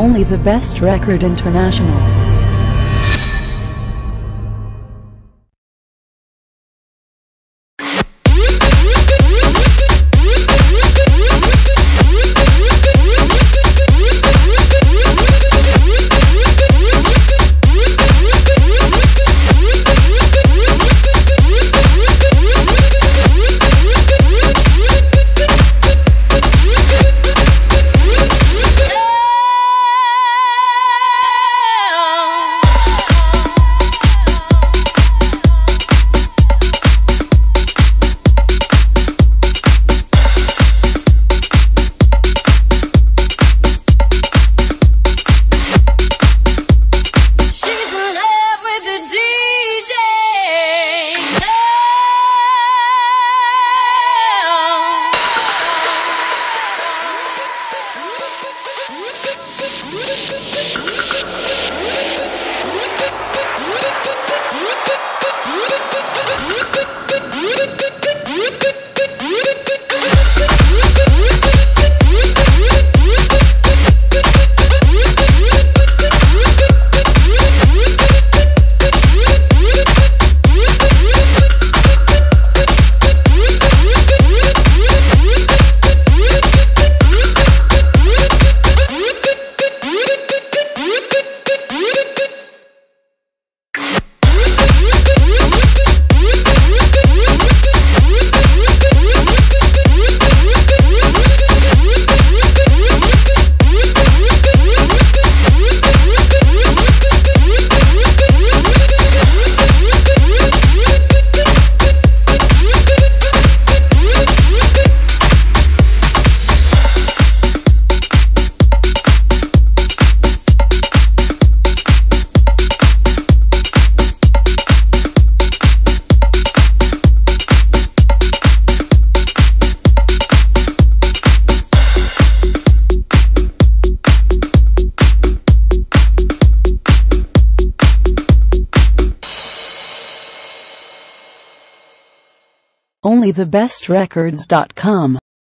Only the best record international. Only the best records.com.